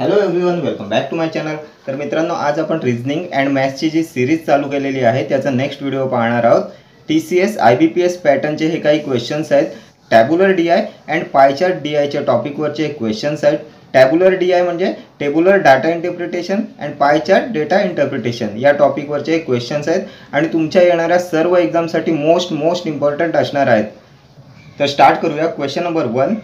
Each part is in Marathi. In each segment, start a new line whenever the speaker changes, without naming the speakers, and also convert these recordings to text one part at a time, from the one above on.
Hello everyone welcome back to my channel तर मित्रांनो आज आपण रिझनिंग अँड मॅथ्सची जी सिरीज चालू केलेली आहे त्याचा नेक्स्ट व्हिडिओ पाहणार आहोत. T C S I B P S पॅटर्नचे हे काही क्वेश्चन्स आहेत. Tabular D I and pie chart D आयच्या टॉपिकवरचे क्वेश्चन्स आहेत. टॅब्युलर डी आय म्हणजे tabular data interpretation and pie chart data interpretation या टॉपिकवरचे क्वेश्चन्स आहेत. आणि तुमच्या येणाऱ्या सर्व एक्झामसाठी मोस्ट मोस्ट इम्पॉर्टंट असणार आहेत. तर स्टार्ट करूया. Question number one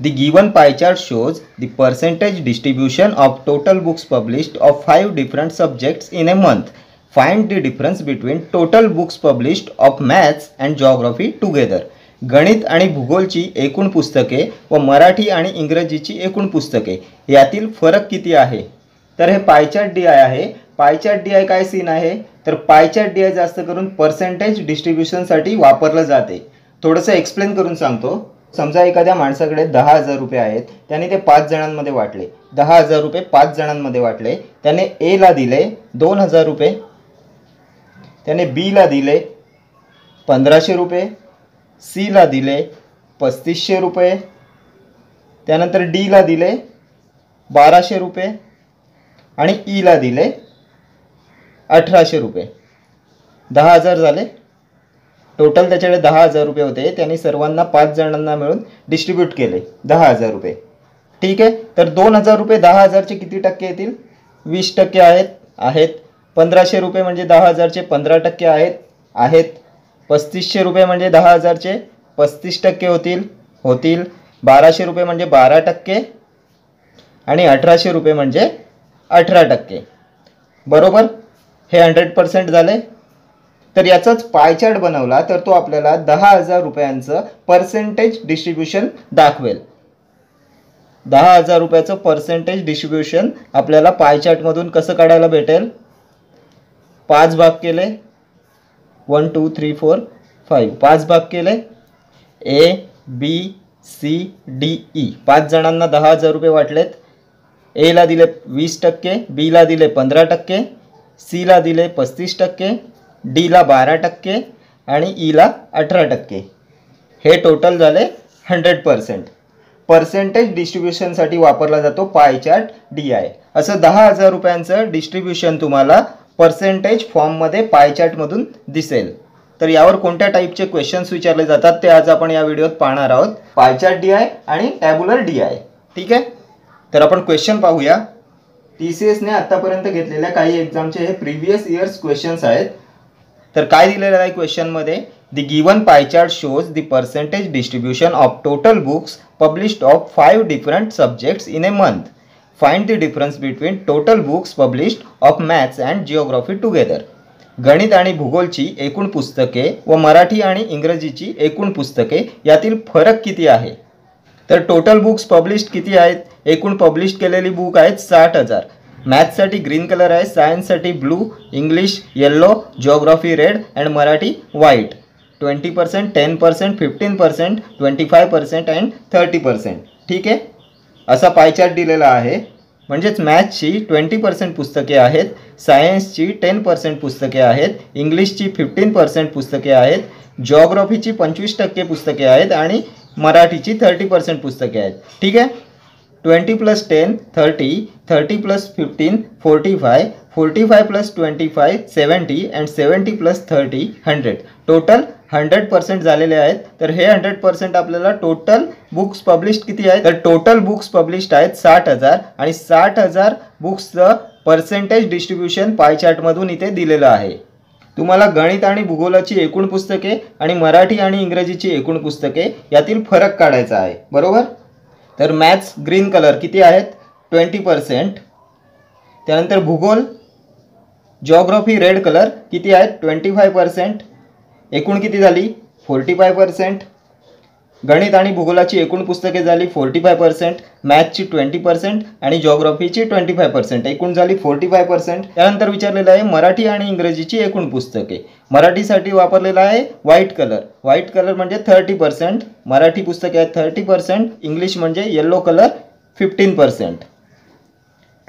The given pie chart shows the percentage distribution of total books published of five different subjects in a month. Find the difference between total books published of maths and geography together. गणित आणि भूगोलची एकूण पुस्तके व मराठी आणि इंग्रजीची एकूण पुस्तके यातील फरक किती आहे तर हे पायचार्ट डी आय आहे पायचार्ट डी आय काय सीन आहे तर पायचार्ट डी आय जास्त करून पर्सेंटेज डिस्ट्रीब्युशनसाठी वापरलं जाते थोडंसं एक्सप्लेन करून सांगतो समजा एखाद्या माणसाकडे दहा हजार रुपये आहेत त्याने ते पाच जणांमध्ये वाटले. दहा हजार रुपये पाच जणांमध्ये वाटले. त्याने एला दिले दोन हजार रुपये. त्याने बीला दिले पंधराशे रुपये. सीला दिले पस्तीसशे रुपये. त्यानंतर डीला दिले बाराशे रुपये. आणि e ईला दिले अठराशे रुपये. दहा हजार झाले. टोटल त्याच्याकडे दहा हजार रुपये होते. त्यांनी सर्वांना पाच जणांना मिळून डिस्ट्रीब्यूट केले. दहा हजार रुपये. ठीक आहे? तर दोन हजार रुपये दहा हजारचे किती टक्के येतील? वीस टक्के आहेत आहेत. पंधराशे रुपये म्हणजे दहा हजारचे पंधरा टक्के आहेत आहेत. पस्तीसशे रुपये म्हणजे दहा हजारचे पस्तीस टक्के होतील होतील. बाराशे रुपये म्हणजे बारा टक्के आणि अठराशे रुपये म्हणजे अठरा टक्के. बरोबर? हे हंड्रेड पर्सेंट झाले. तर याचाच पायचार्ट बनवला तर तो आपल्याला दहा हजार रुपयांचं पर्सेंटेज डिस्ट्रीब्युशन दाखवेल. दहा हजार रुपयाचं पर्सेंटेज डिस्ट्रीब्युशन आपल्याला पायचार्टमधून कसं काढायला भेटेल? पाच भाग केले. One two three four five पाच भाग केले. A B C D E पाच जणांना दहा हजार रुपये वाटलेत. एला दिले वीस टक्के बीला दिले पंधरा टक्के सीला दिले पस्तीस टक्के डीला बारा टक्के आणि e ईला अठरा टक्के. हे टोटल झाले हंड्रेड पर्सेंट पर्सेंटेज डिस्ट्रीब्युशनसाठी वापरला जातो पाय चार्ट डी आय असं दहा हजार रुपयांचं डिस्ट्रीब्युशन तुम्हाला पर्सेंटेज फॉर्ममध्ये पाय चार्टमधून दिसेल. तर यावर कोणत्या टाईपचे क्वेश्चन्स विचारले जातात ते आज आपण या व्हिडिओत पाहणार आहोत. पायचार्ट डी आय आणि टॅब्युलर डी आय ठीक आहे? तर आपण क्वेश्चन पाहूया. टी सी एसने आत्तापर्यंत घेतलेल्या काही एक्झामचे हे प्रिव्हियस इयर्स क्वेश्चन्स आहेत. तर काय दिलेलं आहे क्वेश्चनमध्ये the given pie chart shows the percentage distribution of total books published of five different subjects in a month find the difference between total books published of maths and geography together गणित आणि भूगोलची एकूण पुस्तके व मराठी आणि इंग्रजीची एकूण पुस्तके यातील फरक किती आहे? तर टोटल बुक्स पब्लिश्ड किती आहेत? एकूण पब्लिश केलेली बुक आहेत साठ हजार. मॅथ्ससाठी ग्रीन कलर आहे सायन्ससाठी blue English yellow geography red and Marathi white twenty percent ten percent fifteen percent twenty five percent and thirty percent ठीक आहे? असा पायचार्ट दिलेला आहे. म्हणजेच मॅथ्सची ट्वेंटी पर्सेंट पुस्तके आहेत सायन्सची टेन पर्सेंट पुस्तके आहेत इंग्लिशची फिफ्टीन पर्सेंट पुस्तके आहेत जॉग्रॉफीची पंचवीस टक्के पुस्तके आहेत आणि मराठीची थर्टी पर्सेंट पुस्तके आहेत. ठीक आहे? Twenty plus ten thirty thirty plus fifteen forty five forty five plus twenty five seventy and seventy plus thirty hundred. Total hundred percent झालेले आहेत. तर हे हंड्रेड पर्सेंट आपल्याला टोटल बुक्स पब्लिश किती आहेत? तर टोटल बुक्स पब्लिश्ड आहेत साठ हजार. आणि साठ हजार बुक्सचं पर्सेंटेज डिस्ट्रीब्युशन पाय चार्टमधून इथे दिलेलं आहे. तुम्हाला गणित आणि भूगोलाची एकूण पुस्तके आणि मराठी आणि इंग्रजीची एकूण पुस्तके यातील फरक काढायचा आहे. बरोबर? तर मॅथ्स ग्रीन कलर किती आहेत? ट्वेंटी पर्सेंट त्यानंतर भूगोल जॉग्रॉफी रेड कलर किती आहेत? ट्वेंटी फाय पर्सेंट एकूण किती झाली? फोर्टी फाय पर्सेंट गणित आणि भूगोलाची एकूण पुस्तके झाली फोर्टी फाय पर्सेंट मॅथची ट्वेंटी पर्सेंट आणि जिओग्राफीची ट्वेंटी फाय पर्सेंट एकूण झाली फोर्टी फाय पर्सेंट त्यानंतर विचारलेलं आहे मराठी आणि इंग्रजीची एकूण पुस्तके. मराठीसाठी वापरलेला आहे व्हाईट कलर व्हाईट कलर म्हणजे थर्टी पर्सेंट मराठी पुस्तके आहेत थर्टी पर्सेंट इंग्लिश म्हणजे yellow colour fifteen percent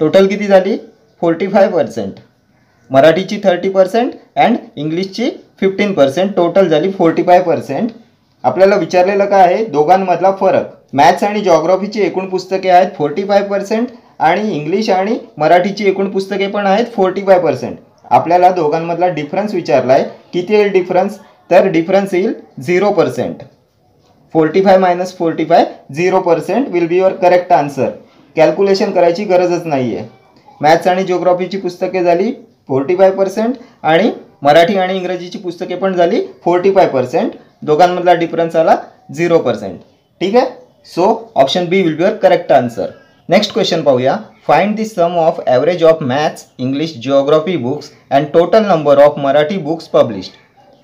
total किती झाली? फोर्टी फाय पर्सेंट मराठीची थर्टी पर्सेंट अँड इंग्लिशची फिफ्टीन पर्सेंट टोटल झाली फोर्टी फाय पर्सेंट आपल्याला विचारलेलं काय आहे? दोघांमधला फरक. मॅथ्स आणि जॉग्रॉफीची एकूण पुस्तके आहेत फोर्टी फाय पर्सेंट आणि इंग्लिश आणि मराठीची एकूण पुस्तके पण आहेत फोर्टी फाय पर्सेंट आपल्याला दोघांमधला डिफरन्स विचारला आहे किती येईल डिफरन्स तर डिफरन्स येईल zero percent forty five minus forty five zero percent will be your correct answer calculation करायची गरजच नाही आहे मॅथ्स आणि जिओग्राफीची पुस्तके झाली फोर्टी फाय पर्सेंट आणि मराठी आणि इंग्रजीची पुस्तके पण झाली फोर्टी फाय पर्सेंट दोघांमधला डिफरन्स आला झिरो पर्सेंट ठीक आहे? So option B will be your correct answer next question पाहूया. Find the sum of average of maths English geography books and total number of Marathi books published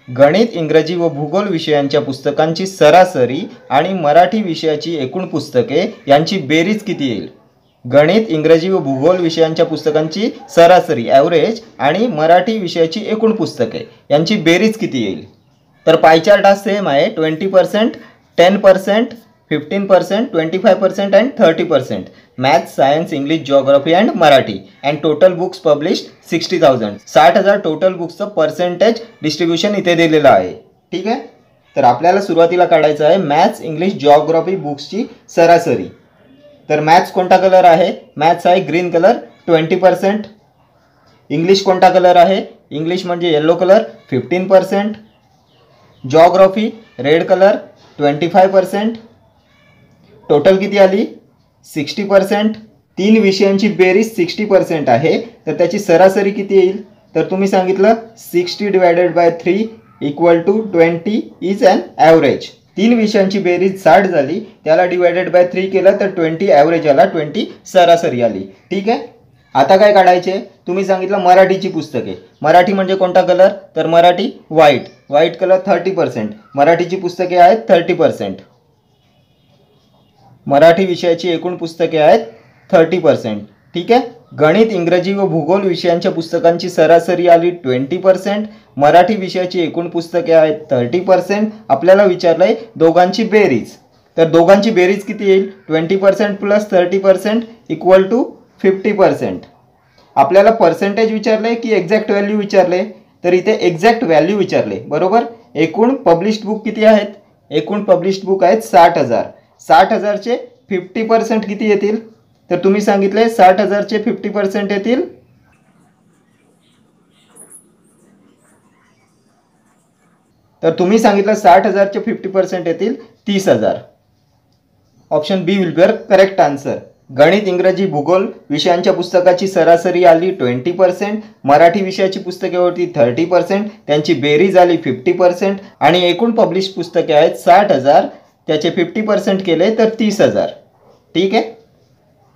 गणित इंग्रजी व भूगोल विषयांच्या पुस्तकांची सरासरी आणि मराठी विषयाची एकूण पुस्तके यांची बेरीज किती येईल? गणित इंग्रजी व भूगोल विषयांच्या पुस्तकांची सरासरी ॲव्हरेज आणि मराठी विषयाची एकूण पुस्तके यांची बेरीज किती येईल? तर पायचार्ट हा सेम आहे. Twenty percent ten percent fifteen percent twenty five percent and thirty percent maths science English geography and Marathi and total books publish sixty thousand साठ हजार टोटल बुक्सचं पर्सेंटेज डिस्ट्रीब्युशन इथे दिलेलं आहे. ठीक आहे? तर आपल्याला सुरुवातीला काढायचं आहे. मॅथ्स इंग्लिश जिओग्राफी बुक्सची सरासरी. तर मॅथ्स कोणता कलर आहे? मॅथ्स आहे green colour twenty percent English कोणता कलर आहे? इंग्लिश म्हणजे yellow colour fifteen percent geography red colour twenty five percent total किती आली? सिक्स्टी पर्सेंट तीन विषयांची बेरीज सिक्स्टी पर्सेंट आहे. तर त्याची सरासरी किती येईल? तर तुम्ही सांगितलं sixty divided by three equal to twenty is an average तीन विषयांची बेरीज साठ झाली त्याला डिवायडेड बाय थ्री केलं तर ट्वेंटी ॲव्हरेज आला ट्वेंटी सरासरी आली. ठीक आहे? आता काय काढायचे? तुम्ही सांगितलं मराठीची पुस्तके. मराठी म्हणजे कोणता कलर तर Marathi white white colour thirty percent मराठीची पुस्तके आहेत थर्टी पर्सेंट मराठी विषयाची एकूण पुस्तके आहेत थर्टी पर्सेंट ठीक आहे? गणित इंग्रजी व भूगोल विषयांच्या पुस्तकांची सरासरी आली ट्वेंटी पर्सेंट मराठी विषयाची एकूण पुस्तके आहेत थर्टी पर्सेंट आपल्याला विचारलं आहे दोघांची बेरीज. तर दोघांची बेरीज किती येईल? Twenty percent plus thirty percent equal to fifty percent आपल्याला पर्सेंटेज विचारले की एक्झॅक्ट व्हॅल्यू विचारले तर इथे एक्झॅक्ट व्हॅल्यू विचारले बरोबर? एकूण पब्लिश्ड बुक किती आहेत? एकूण पब्लिश्ड बुक आहेत साठ हजार. साठ हजारचे फिफ्टी पर्सेंट किती येतील? तर तुम्ही सांगितले साठ हजारचे फिफ्टी पर्सेंट येतील. तर तुम्ही सांगितलं साठ हजारचे फिफ्टी पर्सेंट येतील तीस हजार. Option B will be your correct answer. गणित इंग्रजी भूगोल विषयांच्या पुस्तकाची सरासरी आली ट्वेंटी पर्सेंट मराठी विषयाची पुस्तके होती थर्टी पर्सेंट त्यांची बेरीज आली फिफ्टी पर्सेंट आणि एकूण पब्लिश पुस्तके आहेत साठ हजार त्याचे फिफ्टी पर्सेंट केले तर तीस हजार. ठीक आहे?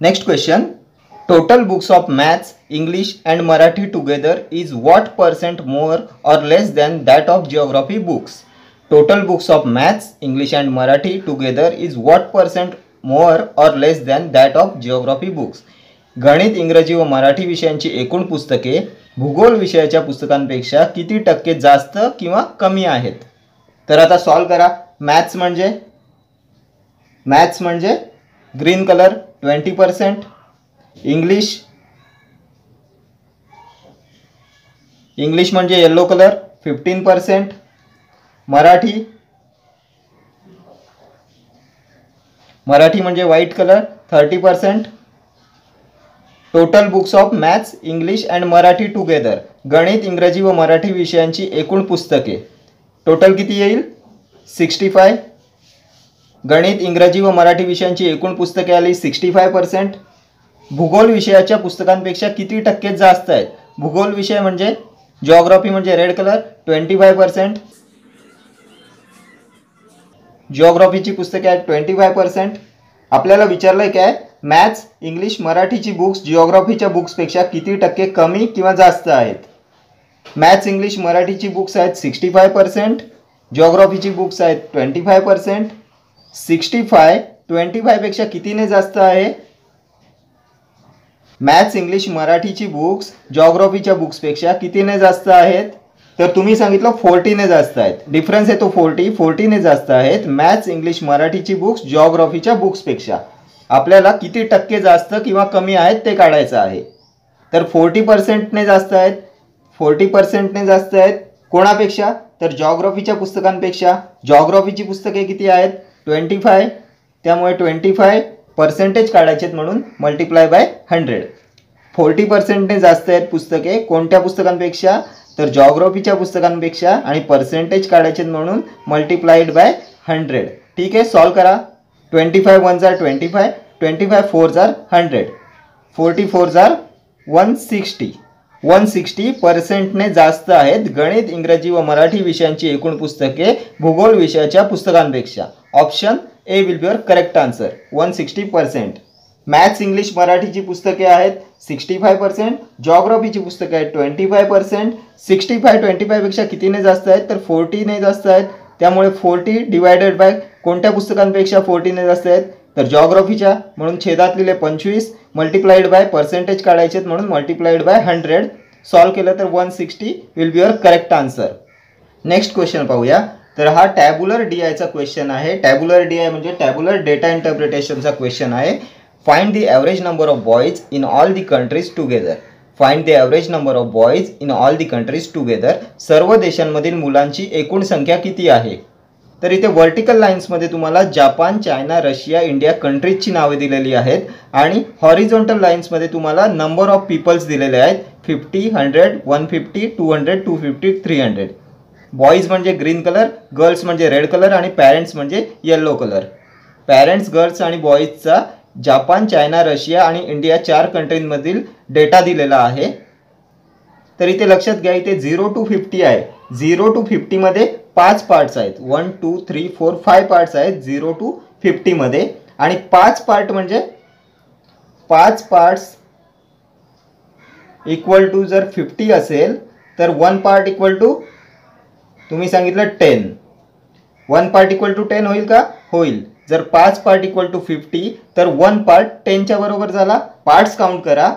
Next question total books of maths English and Marathi together is what percent more or less than that of geography books total books of maths English and Marathi together is what percent more or less than that of geography books गणित इंग्रजी व मराठी विषयांची एकूण पुस्तके भूगोल विषयाच्या पुस्तकांपेक्षा किती टक्के जास्त किंवा कमी आहेत? तर आता सॉल्व करा. मॅथ्स म्हणजे? मॅथ्स म्हणजे green colour twenty percent English English म्हणजे yellow colour fifteen percent Marathi? Marathi म्हणजे white colour thirty percent total books of maths English and Marathi together गणित इंग्रजी व मराठी विषयांची एकूण पुस्तके. टोटल किती येईल? सिक्स्टी फाय गणित इंग्रजी व मराठी विषयांची एकूण पुस्तके आली सिक्स्टी फाय पर्सेंट भूगोल विषयाच्या पुस्तकांपेक्षा किती टक्के जास्त आहेत? भूगोल विषय म्हणजे जॉग्रॉफी म्हणजे red colour twenty five percent जिओग्राफीची पुस्तके आहेत ट्वेंटी फाय पर्सेंट आपल्याला विचारलं आहे काय? मॅथ्स इंग्लिश मराठीची बुक्स जिओग्राफीच्या बुक्सपेक्षा किती टक्के कमी किंवा जास्त आहेत? मॅथ्स इंग्लिश मराठीची बुक्स आहेत सिक्स्टी फाय पर्सेंट जिओग्राफीची बुक्स आहेत twenty five percent sixty five twenty फायपेक्षा कितीने जास्त आहे? मॅथ्स इंग्लिश मराठीची बुक्स जॉग्रॉफीच्या बुक्सपेक्षा कितीने जास्त आहेत? तर तुम्ही सांगितलं फोर्टीने जास्त आहेत. डिफरन्स येतो फोर्टी फोर्टीने जास्त आहेत. मॅथ्स इंग्लिश मराठीची बुक्स जॉग्रॉफीच्या बुक्सपेक्षा आपल्याला किती टक्के जास्त किंवा कमी आहेत ते काढायचं आहे. तर फोर्टी पर्सेंटने जास्त आहेत. फोर्टी पर्सेंटने जास्त आहेत. कोणापेक्षा? तर जॉग्रॉफीच्या पुस्तकांपेक्षा. जॉग्रॉफीची पुस्तके किती आहेत? ट्वेंटी फाय त्यामुळे ट्वेंटी फाय पर्सेंटेज काढायचे म्हणून मल्टिप्लाय बाय हंड्रेड फोर्टी पर्सेंटने जास्त आहेत पुस्तके. कोणत्या पुस्तकांपेक्षा? तर जॉग्रॉफीच्या पुस्तकांपेक्षा आणि पर्सेंटेज काढायचे म्हणून मल्टिप्लाईड बाय हंड्रेड ठीक आहे? सॉल्व करा. ट्वेंटी फाय वन जार twenty five twenty five four जार हंड्रेड फोर्टी फोर जार वन सिक्स्टी वन सिक्स्टी पर्सेंटने जास्त आहेत गणित इंग्रजी व मराठी विषयांची एकूण पुस्तके भूगोल विषयाच्या पुस्तकांपेक्षा. Option A will be your correct answer one sixty percent maths English मराठीची पुस्तके आहेत सिक्स्टी फाय पर्सेंट जॉग्रॉफीची पुस्तके आहेत twenty five percent sixty five twenty फायपेक्षा कितीने जास्त आहेत तर फोर्टीने जास्त आहेत. त्यामुळे फोर्टी डिवायडेड बाय कोणत्या पुस्तकांपेक्षा फोर्टीने जास्त आहेत? तर जॉग्रॉफीच्या म्हणून छेदात लिहिले पंचवीस मल्टिप्लाईड बाय पर्सेंटेज काढायचे म्हणून मल्टिप्लाईड बाय हंड्रेड सॉल्व केलं तर one sixty will be your correct answer next question पाहूया. तर हा टॅब्युलर डी आयचा क्वेश्चन आहे. टॅब्युलर डी आय म्हणजे टॅब्युलर डेटा इंटरप्रिटेशनचा क्वेश्चन आहे. Find the average number of boys in all the countries together find the average number of boys in all the countries together सर्व देशांमधील मुलांची एकूण संख्या किती आहे? तर इथे व्हर्टिकल लाईन्समध्ये तुम्हाला जापान चायना रशिया इंडिया कंट्रीजची नावे दिलेली आहेत. आणि हॉरिझॉन्टल लाईन्समध्ये तुम्हाला नंबर ऑफ पीपल्स दिलेले आहेत. Fifty hundred one fifty two hundred two fifty three hundred boys म्हणजे ग्रीन कलर गर्ल्स म्हणजे रेड कलर आणि पॅरेंट्स म्हणजे येल्लो कलर पॅरेंट्स गर्ल्स आणि बॉईजचा जापान चायना रशिया आणि इंडिया चार कंट्रींमधील डेटा दिलेला आहे. तर इथे लक्षात घ्या इथे झिरो टू फिफ्टी आहे. झिरो टू फिफ्टीमध्ये पाच पार्ट्स आहेत. One two three four five parts आहेत झिरो टू फिफ्टीमध्ये आणि पाच पार्ट म्हणजे पाच पार्ट्स इक्वल टू जर फिफ्टी असेल तर वन पार्ट इक्वल टू तुम्ही सांगितलं ten one part equal to ten होईल का? होईल. जर पाच पार्ट इक्वल टू फिफ्टी तर वन पार्ट टेनच्या बरोबर झाला. पार्ट्स काउंट करा.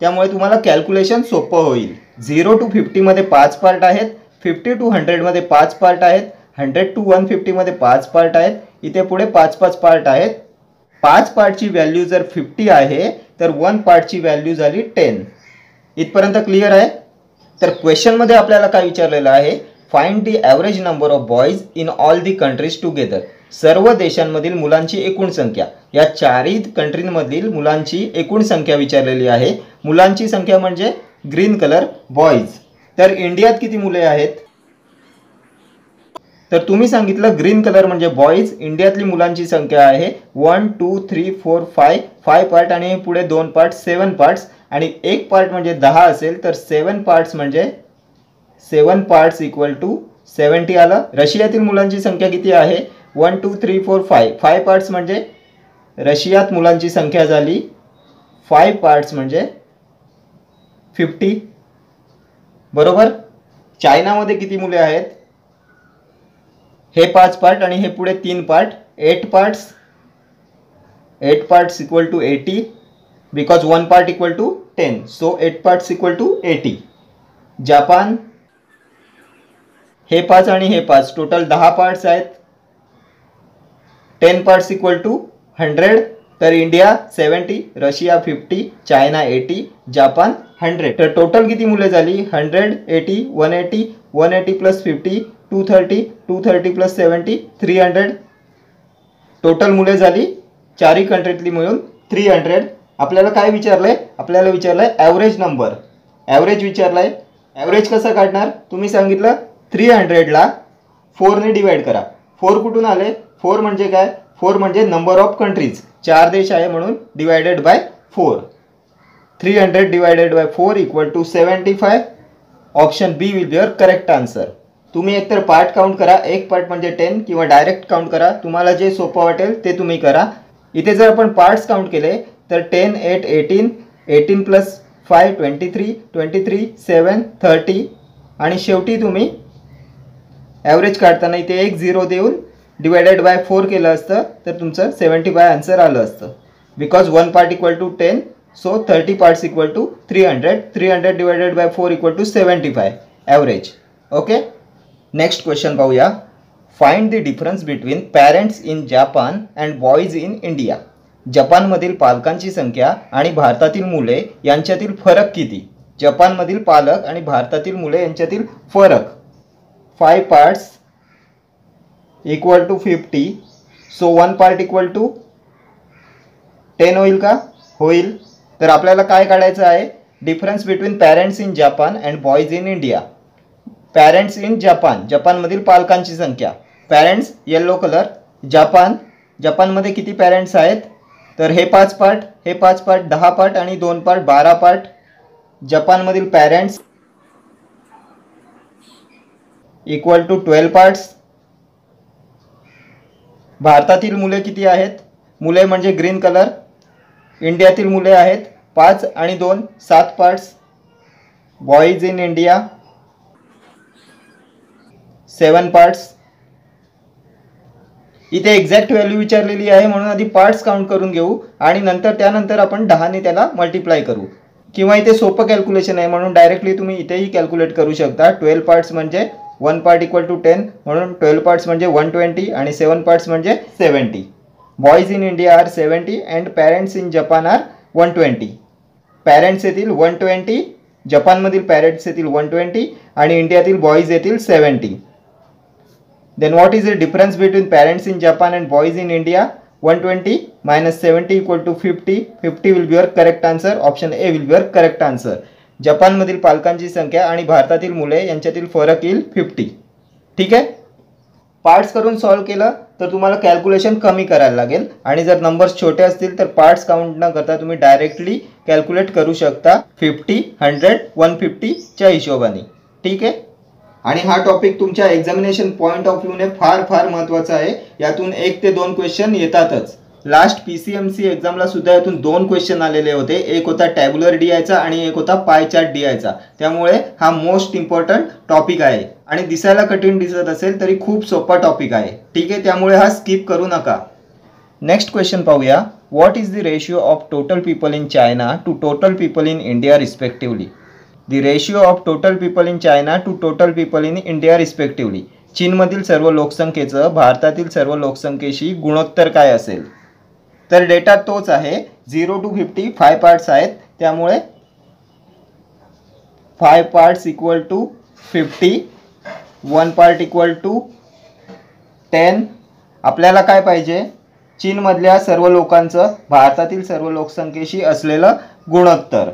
त्यामुळे तुम्हाला कॅल्क्युलेशन सोपं होईल. झिरो टू फिफ्टीमध्ये पाच पार्ट आहेत. फिफ्टी टू हंड्रेडमध्ये पाच पार्ट आहेत. हंड्रेड टू वन फिफ्टीमध्ये पाच पार्ट आहेत. इथे पुढे पाच पाच पार्ट आहेत. पाच पार्टची व्हॅल्यू जर फिफ्टी आहे तर वन पार्टची व्हॅल्यू झाली टेन इथपर्यंत क्लिअर आहे? तर क्वेश्चनमध्ये आपल्याला काय विचारलेलं आहे? Find the average number of boys in all the countries together सर्व देशांमधील मुलांची एकूण संख्या. या चारही कंट्रीमधील मुलांची एकूण संख्या विचारलेली आहे. मुलांची संख्या म्हणजे ग्रीन कलर बॉईज तर इंडियात किती मुले आहेत? तर तुम्ही सांगितलं ग्रीन कलर म्हणजे बॉईज इंडियातली मुलांची संख्या आहे one two three four five five part आणि पुढे दोन पार्ट सेवन पार्ट्स आणि एक पार्ट म्हणजे दहा असेल तर सेवन पार्ट्स म्हणजे seven parts equal to seventy आलं. रशियातील मुलांची संख्या किती आहे? One two three four five five parts म्हणजे रशियात मुलांची संख्या झाली. फाय पार्ट्स म्हणजे फिफ्टी बरोबर? चायनामध्ये किती मुले आहेत? हे पाच पार्ट आणि हे पुढे तीन part eight parts eight parts equal to eighty because one part equal to ten so eight parts equal to eighty Japan हे पाच आणि हे पाच. टोटल दहा पार्ट्स आहेत. Ten parts equal to hundred तर India seventy Russia fifty China eighty Japan hundred तर टोटल किती मुले झाली? Hundred eighty one eighty one eighty plus fifty two thirty two thirty plus seventy three hundred total मुले झाली? चारही कंट्रीतली मिळून थ्री हंड्रेड आपल्याला काय विचारलं आहे आपल्याला विचारलं आहे ॲव्हरेज नंबर ॲव्हरेज विचारलं आहे ॲव्हरेज कसं काढणार? तुम्ही सांगितलं थ्री हंड्रेडला फोरने डिवाईड करा. फोर कुठून आले? फोर म्हणजे काय? फोर म्हणजे नंबर ऑफ कंट्रीज चार देश आहे म्हणून divided by four three hundred divided by four equal to seventy five option B will be your correct answer तुम्ही एकतर पार्ट काउंट करा. एक पार्ट म्हणजे टेन किंवा डायरेक्ट काउंट करा. तुम्हाला जे सोपं वाटेल ते तुम्ही करा. इथे जर आपण पार्ट्स काउंट केले तर ten eight eighteen eighteen plus five twenty three twenty three seven thirty आणि शेवटी तुम्ही ॲव्हरेज काढताना इथे एक झिरो देऊन डिवायडेड बाय फोर केलं असतं तर तुमचं सेवन्टी बाय आन्सर आलं असतं. Because one part equal to ten so thirty parts equal to three hundred three hundred divided by four equal to seventy five average okay next question पाहूया. Find the difference between parents in Japan and boys in India जपानमधील पालकांची संख्या आणि भारतातील मुले यांच्यातील फरक किती? जपानमधील पालक आणि भारतातील मुले यांच्यातील फरक. Five parts equal to fifty so one part equal to ten होईल का? होईल. तर आपल्याला काय काढायचं आहे? Difference between parents in Japan and boys in India parents in Japan जपानमधील पालकांची संख्या. पॅरेंट्स येल्लो कलर जपान जपानमध्ये किती पॅरेंट्स आहेत? तर हे पाच पार्ट हे पाच पार्ट दहा पार्ट आणि दोन पार्ट बारा पार्ट जपानमधील parents equal to twelve parts भारतातील मुले किती आहेत? मुले म्हणजे ग्रीन कलर. इंडियातील मुले आहेत पाच आणि दोन सात parts. Boys in India seven parts इथे एक्झॅक्ट व्हॅल्यू विचारलेली आहे म्हणून आधी पार्ट्स काउंट करून घेऊ आणि नंतर त्यानंतर आपण दहाने त्याला मल्टिप्लाय करू. किंवा इथे सोपं कॅल्क्युलेशन आहे म्हणून डायरेक्टली तुम्ही इथेही कॅल्क्युलेट करू शकता. ट्वेल्व पार्ट्स म्हणजे one part equal to ten म्हणून ट्वेल्व पार्ट्स म्हणजे वन ट्वेंटी आणि सेवन पार्ट्स म्हणजे seventy boys in India are seventy and parents in Japan are one twenty parents येतील वन ट्वेंटी जपानमधील पॅरेंट्स येतील वन ट्वेंटी आणि इंडियातील बॉईज येतील seventy then what is the difference between parents in Japan and boys in India one twenty minus seventy equal to fifty fifty will be your correct answer option A will be your correct answer जपानमधील पालकांची संख्या आणि भारतातील मुले यांच्यातील फरक येईल फिफ्टी ठीक आहे? पार्ट्स करून सॉल्व्ह केलं तर तुम्हाला कॅल्क्युलेशन कमी करायला लागेल. आणि जर नंबर्स छोटे असतील तर पार्ट्स काउंट न करता तुम्ही डायरेक्टली कॅल्क्युलेट करू शकता फिफ्टी हंड्रेड वन फिफ्टीच्या हिशोबाने. ठीक आहे? आणि हा टॉपिक तुमच्या एक्झामिनेशन पॉईंट ऑफ व्ह्यूने फार फार महत्त्वाचा आहे. यातून एक ते दोन क्वेश्चन येतातच. Last P C M C एक्झामला सुद्धा यातून दोन क्वेश्चन आलेले होते. एक होता टॅब्युलर डी आयचा आणि एक होता पाय चार्ट डी आयचा त्यामुळे हा मोस्ट इम्पॉर्टंट टॉपिक आहे. आणि दिसायला कठीण दिसत असेल तरी खूप सोपा टॉपिक आहे. ठीक आहे त्यामुळे हा स्किप करू नका. नेक्स्ट क्वेश्चन पाहूया. What is the ratio of total people in China to total people in India respectively the ratio of total people in China to total people in India respectively चीनमधील सर्व लोकसंख्येचं भारतातील सर्व लोकसंख्येशी गुणोत्तर काय असेल? तर डेटा तोच आहे. Zero to fifty five parts आहेत. त्यामुळे five parts equal to fifty one part equal to ten. आपल्याला काय पाहिजे? चीनमधल्या सर्व लोकांचं भारतातील सर्व लोकसंख्येशी असलेलं गुणोत्तर.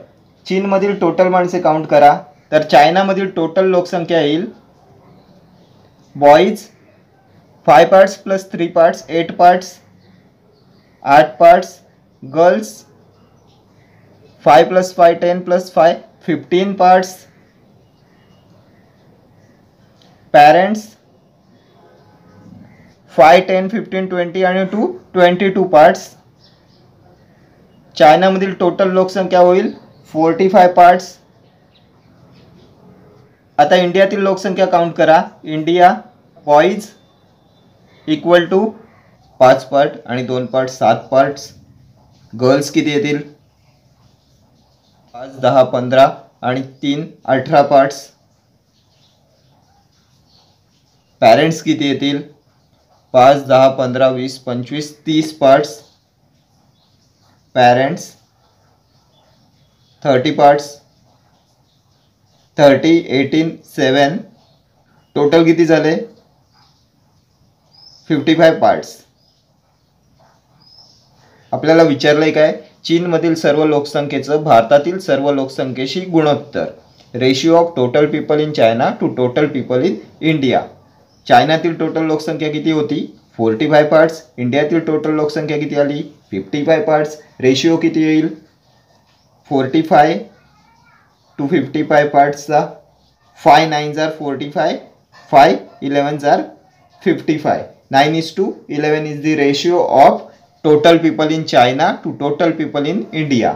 चीनमधील टोटल माणसे काउंट करा. तर चायनामधील टोटल लोकसंख्या येईल. Boys five parts plus three parts eight parts आठ parts girls five plus five ten plus five fifteen parts parents five ten fifteen twenty आणि टू ट्वेंटी टू पार्ट्स चायनामधील टोटल लोकसंख्या होईल फोर्टी फाय पार्ट्स आता इंडियातील लोकसंख्या काउंट करा. इंडिया बॉईज इक्वल टू पाच पार्ट आणि दोन पार्ट सात पार्ट्स गर्ल्स किती येतील? पाच दहा पंधरा आणि तीन अठरा पार्ट्स पॅरेंट्स किती येतील? पाच दहा पंधरा वीस पंचवीस तीस parts parents thirty parts thirty eighteen seven total किती झाले? फिफ्टी फाय पार्ट्स आपल्याला विचारलं आहे काय? चीनमधील सर्व लोकसंख्येचं भारतातील सर्व लोकसंख्येशी गुणोत्तर. Ratio of total people in China to total people in India चायनातील total लोकसंख्या किती होती? फोर्टी फाय पार्ट्स इंडियातील टोटल लोकसंख्या किती आली? फिफ्टी फाय पार्ट्स रेशिओ किती येईल? Forty five to fifty five पार्ट्सचा five nine जार forty five five eleven jar fifty five nine is to eleven is the ratio of total people in China to total people in India.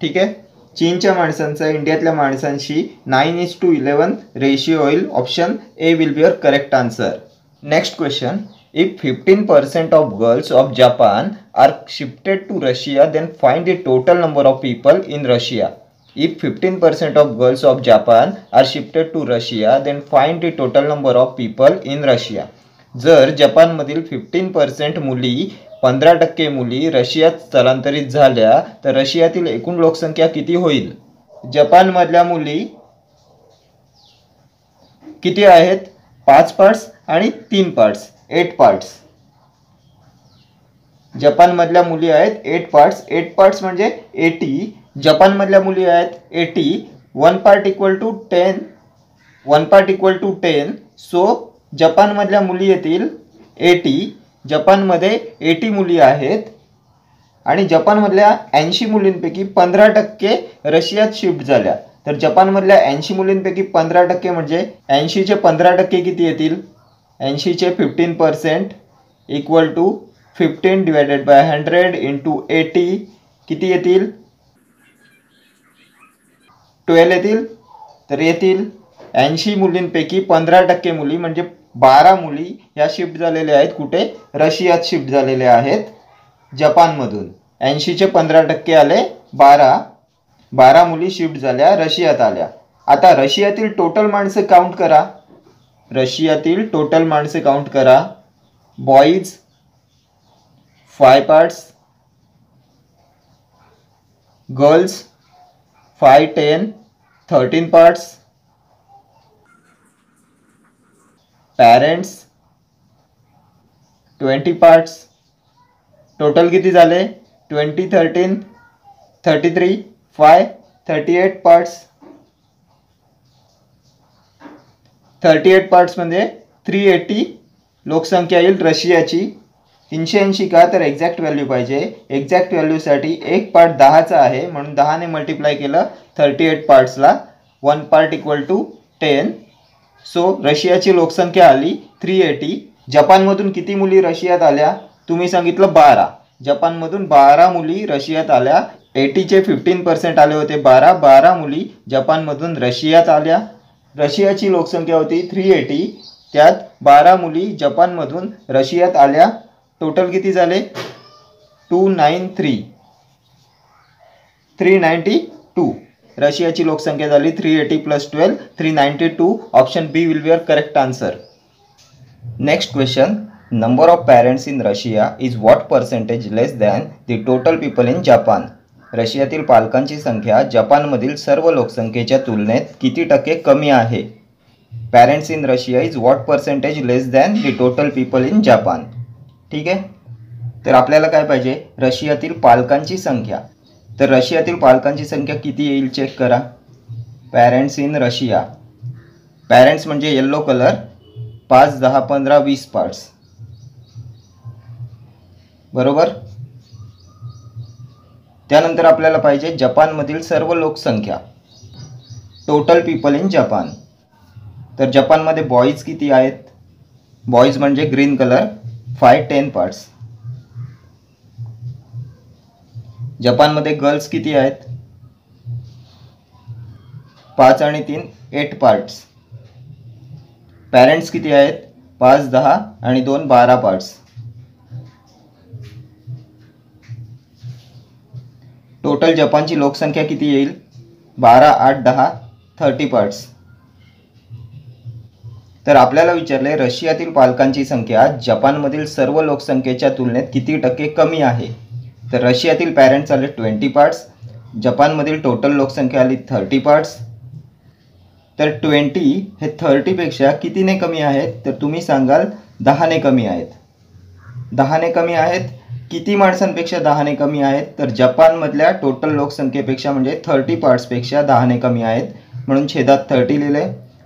ठीक आहे? चीनच्या माणसांचा इंडियातल्या माणसांशी nine is to eleven ratio होईल option A will be your correct answer next question if fifteen percent of girls of Japan are shifted to Russia then find the total number of people in Russia if fifteen percent of girls of Japan are shifted to Russia then find the total number of people in Russia जर जपानमधील फिफ्टीन पर्सेंट मुली पंधरा टक्के मुली रशियात स्थलांतरित झाल्या तर रशियातील एकूण लोकसंख्या किती होईल? जपानमधल्या मुली किती आहेत? पाच पार्ट्स आणि तीन पार्ट्स एट पार्ट्स. जपानमधल्या मुली आहेत एट पार्ट्स. एट पार्ट्स म्हणजे एटी. जपानमधल्या मुली आहेत eighty. One part equal to ten. One part equal to ten. So जपानमधल्या मुली येतील एटी. जपानमध्ये एटी मुली आहेत. आणि जपानमधल्या ऐंशी मुलींपैकी पंधरा टक्के रशियात शिफ्ट झाल्या. तर जपानमधल्या ऐंशी मुलींपैकी पंधरा टक्के म्हणजे ऐंशीचे पंधरा टक्के किती येतील? ऐंशीचे fifteen percent equal to fifteen divided by hundred into eighty किती येतील? ट्वेल्व येतील. तर येतील ऐंशी मुलींपैकी पंधरा टक्के मुली म्हणजे बारा मुली ह्या शिफ्ट झालेल्या आहेत. कुठे? रशियात शिफ्ट झालेल्या आहेत. जपानमधून. ऐंशीचे पंधरा टक्के आले बारा. बारा मुली शिफ्ट झाल्या रशियात आल्या. आता रशियातील टोटल माणसं काउंट करा. रशियातील टोटल माणसे काउंट करा. Boys five parts girls five ten thirteen parts parents twenty parts total किती झाले? Twenty thirteen thirty three five thirty eight parts thirty eight parts म्हणजे थ्री एटी लोकसंख्या येईल रशियाची. तीनशे ऐंशी का? तर एक्झॅक्ट व्हॅल्यू पाहिजे. एक्झॅक्ट व्हॅल्यूसाठी एक पार्ट दहाचा आहे. म्हणून दहाने मल्टिप्लाय केलं thirty eight पार्ट्सला one part equal to ten so रशियाची लोकसंख्या आली थ्री एटी जपानमधून किती मुली रशियात आल्या? तुम्ही सांगितलं बारा. जपानमधून बारा मुली रशियात आल्या. एटीचे फिफ्टीन पर्सेंट आले होते बारा. बारा मुली जपानमधून रशियात आल्या. रशियाची लोकसंख्या होती थ्री एटी त्यात बारा मुली जपानमधून रशियात आल्या. टोटल किती झाले? Two nine three three ninety two रशियाची लोकसंख्या झाली three eighty plus twelve three ninety two option B will be your correct answer next question number of parents in Russia is what percentage less than the total people in Japan रशियातील पालकांची संख्या जपानमधील सर्व लोकसंख्येच्या तुलनेत किती टक्के कमी आहे? Parents in Russia is what percentage less than the total people in Japan ठीक आहे? तर आपल्याला काय पाहिजे? रशियातील पालकांची संख्या. तर रशियातील पालकांची संख्या किती येईल चेक करा. पॅरेंट्स इन रशिया पॅरेंट्स म्हणजे येल्लो कलर पाच दहा पंधरा वीस पार्ट्स बरोबर? त्यानंतर आपल्याला पाहिजे जपानमधील सर्व लोकसंख्या. टोटल पीपल इन जपान तर जपानमध्ये बॉईज किती आहेत? बॉईज म्हणजे green colour five ten parts जपानमध्ये गर्ल्स किती आहेत? पाच आणि तीन एट पार्ट्स पॅरेंट्स किती आहेत? पाच दहा आणि दोन बारा पार्ट्स टोटल जपानची लोकसंख्या किती येईल? बारा आठ दहा थर्टी पार्ट्स तर आपल्याला विचारले रशियातील पालकांची संख्या जपानमधील सर्व लोकसंख्येच्या तुलनेत किती टक्के कमी आहे? तर रशियातील पॅरेंट्स आले ट्वेंटी पार्ट्स जपानमधील टोटल लोकसंख्या आली थर्टी पार्ट्स तर ट्वेंटी हे थर्टीपेक्षा कितीने कमी आहेत? तर तुम्ही सांगाल दहाने कमी आहेत. दहाने कमी आहेत. किती माणसांपेक्षा दहाने कमी आहेत? तर जपानमधल्या टोटल लोकसंख्येपेक्षा म्हणजे थर्टी पार्ट्सपेक्षा दहाने कमी आहेत. म्हणून छेदात थर्टी लिहिले.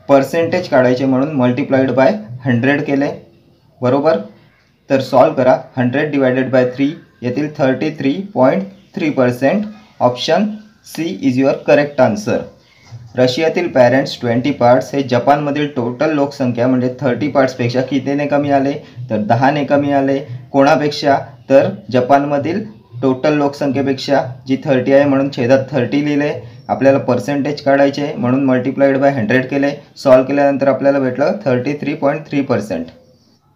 पर्सेंटेज काढायचे म्हणून मल्टिप्लाईड बाय हंड्रेड केले. बरोबर? तर सॉल्व करा. हंड्रेड डिवायडेड बाय थ्री येथील thirty three point three percent option C is your correct answer रशियातील parents twenty parts हे जपानमधील टोटल लोकसंख्या म्हणजे थर्टी पार्ट्सपेक्षा कितीने कमी आले? तर दहाने कमी आले. कोणापेक्षा? तर जपानमधील टोटल लोकसंख्येपेक्षा जी थर्टी आहे म्हणून छेदात थर्टी लिहिले. आपल्याला पर्सेंटेज काढायचे म्हणून मल्टिप्लाईड बाय हंड्रेड केले. सॉल्व केल्यानंतर आपल्याला भेटलं thirty three point three percent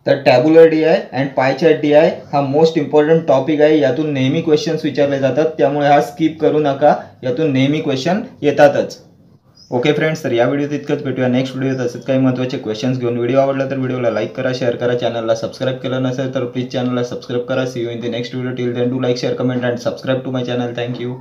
तर tabular D I and pie chart D I हा मोस्ट इम्पॉर्टंट टॉपिक आहे. यातून नेहमी क्वेश्चन्स विचारले जातात. त्यामुळे हा स्किप करू नका. यातून नेहमी क्वेश्चन येतातच. ओके फ्रेंड्स तर या व्हिडिओत इतकंच भेटूया. नेक्स्ट व्हिडिओत असेच काही महत्त्वाचे क्वेश्चन्स घेऊन व्हिडिओ आवडला तर व्हिडिओला लाईक करा शेअर करा चॅनलला सबस्क्राईब केलं नसेल तर प्लीज चॅनलला सबस्क्राईब करा. See you in the next video till then do like share comment and subscribe to my channel thank you